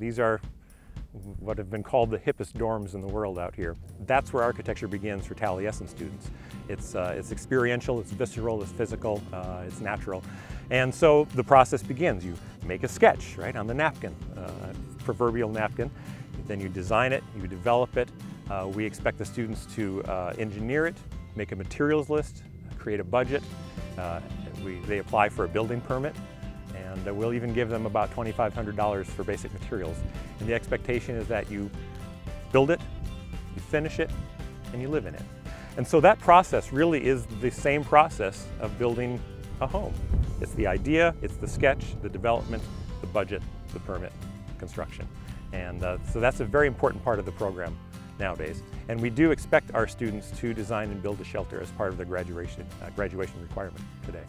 These are what have been called the hippest dorms in the world out here. That's where architecture begins for Taliesin students. It's, uh, it's experiential, it's visceral, it's physical, uh, it's natural. And so the process begins. You make a sketch, right, on the napkin, uh, proverbial napkin. Then you design it, you develop it. Uh, we expect the students to uh, engineer it, make a materials list, create a budget. Uh, we, they apply for a building permit and uh, we'll even give them about $2,500 for basic materials. And the expectation is that you build it, you finish it, and you live in it. And so that process really is the same process of building a home. It's the idea, it's the sketch, the development, the budget, the permit, construction. And uh, so that's a very important part of the program nowadays. And we do expect our students to design and build a shelter as part of their graduation, uh, graduation requirement today.